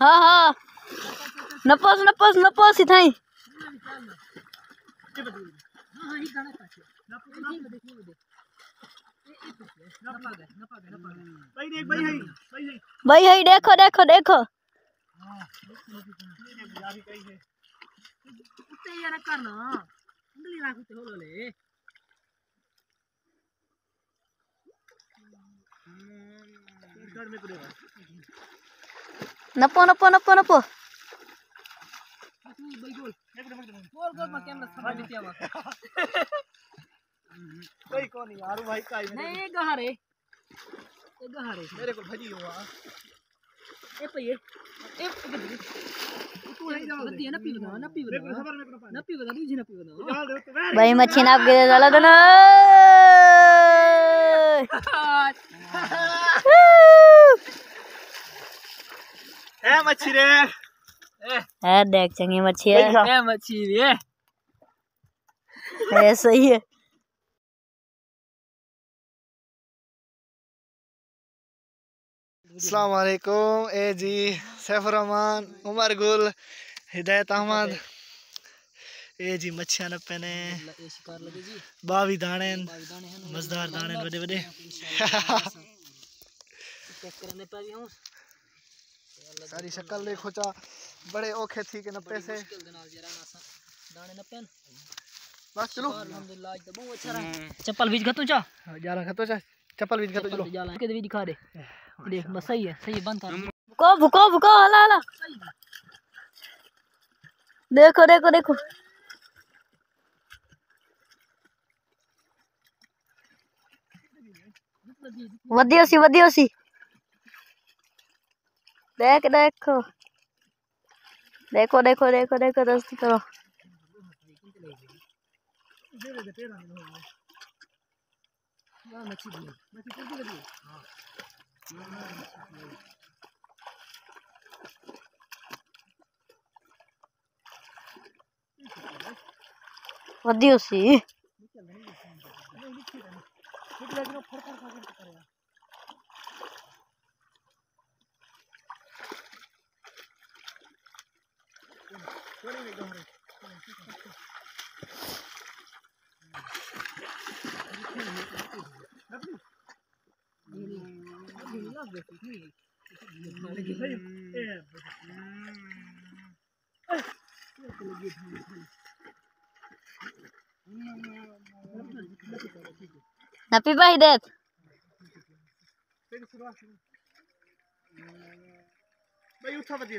हाँ हाँ। नपस नपस नपस इथाई। भाई है देखो देखो देखो। नपो नपो नपो नपो। कोई कौन यार भाई का नहीं गहरे गहरे। मेरे को भजी हुआ ए पये ए तू गद्दी है ना पीवना ना पीवना खबर में को ना पीवना दूजी ना पीवना डाल भाई मच्छी नाप के डाला मच्छी रे? है देख चंगी मच्छी है। ए मच्छी रे। है सही है। अस्सलाम वालेकुम ए जी उमर गुल हिदायत अहमद। ए जी मच्छियाँ न ने ये शिकार लगे जी बावी दाने मजदार दाने बड़े बड़े चेक करने पे भी हूँ। सारी शक्ल देखो चा बड़े औखे थी के नप्पे से। बस चलो। अल्हम्दुलिल्लाह आज तो बहुत अच्छा रहा। चप्पल बीच गतू चा जाला खतो चा चप्पल भी खतो चलो। जाला के भी दिखा दे। देख बस सही है सही है बंद कर। भुको भुको भुको हला हला। देखो देखो देखो। वधियो सी वधियो सी। देख देखो। देखो देखो देखो देखो दोस्ती। करो वधियो सी। नपी भाई देख भाई उठा बदिए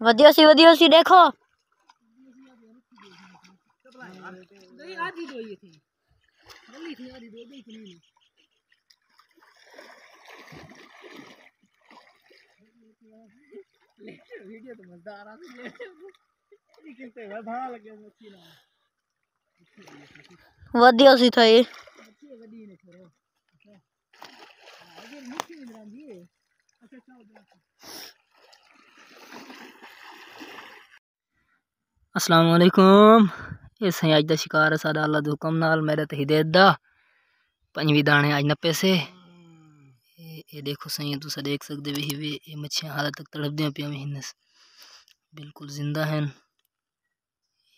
वधियो सी वधियो सी देखो वीडियो तो आ रही है लग मच्छी ना वधियो सी थई मच्छी वडी ने अगर मच्छी में रांधी है अच्छा चलो अस्सलाम वालेकुम ਇਹ ਸਹੀ ਅੱਜ ਦਾ ਸ਼ਿਕਾਰ ਹੈ ਸਾਡਾ ਅੱਲਾ ਦੇ ਹੁਕਮ ਨਾਲ ਮੇਰੇ ਤੇ ਹਿਦਾਇਤ ਦਾ ਪੰਜਵੀਂ ਦਾਣੇ ਅੱਜ ਨੱਪੇ ਸੇ ਇਹ ਇਹ ਦੇਖੋ ਸਹੀ ਤੁਸੀਂ ਦੇਖ ਸਕਦੇ ਵੀ ਵੀ ਇਹ ਮੱਛੀਆਂ ਹਾਲ ਤੱਕ ਤੜਪਦੀਆਂ ਪਈਆਂ ਵੀ ਹਨ ਬਿਲਕੁਲ ਜ਼ਿੰਦਾ ਹਨ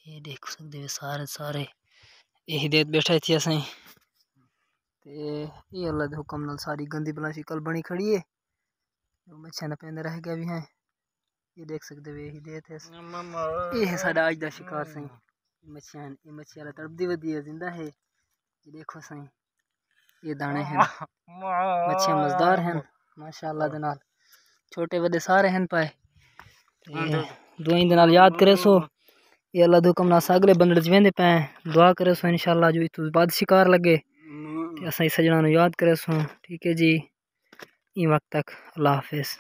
ਇਹ ਦੇਖ ਸਕਦੇ ਵੀ ਸਾਰੇ ਸਾਰੇ ਇਹ ਹਿਦਾਇਤ ਬੈਠਾ ਇੱਥੇ ਅਸੀਂ ਤੇ ਇਹ ਅੱਲਾ ਦੇ ਹੁਕਮ ਨਾਲ ਸਾਰੀ ਗੰਦੀ ਬਲਾ ਸ਼ਕਲ ਬਣੀ ਖੜੀ ਹੈ ਜੋ ਮੱਛੀਆਂ ਨੱਪੇ ਰਹਿ ਗਿਆ ਵੀ ਹੈ ਇਹ ਦੇਖ ਸਕਦੇ ਵੀ ਇਹ ਹਿਦਾਇਤ ਹੈ ਇਹ ਸਾਡਾ ਅੱਜ ਦਾ ਸ਼ਿਕਾਰ ਸਹੀ मच्छियाँ हैं ये मच्छी वाला तड़पदी वदी है जिंदा है ये देखो सही ये दाने हैं मच्छियाँ मजदार हैं माशाल्लाह दे नाल छोटे बड़े सारे हैं पाए ते दुआई दे नाल याद करे सो ये अल्लाह दे हुक्म नाल सागले बंदड़ च वेंदे पे दुआ करे सो इंशाल्लाह जो इतु बाद शिकार लगे ते असां सजना नु याद करे सो ठीक है जी ई वक्त तक अल्लाह हाफिज़